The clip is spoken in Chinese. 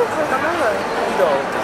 我怎么了？你懂。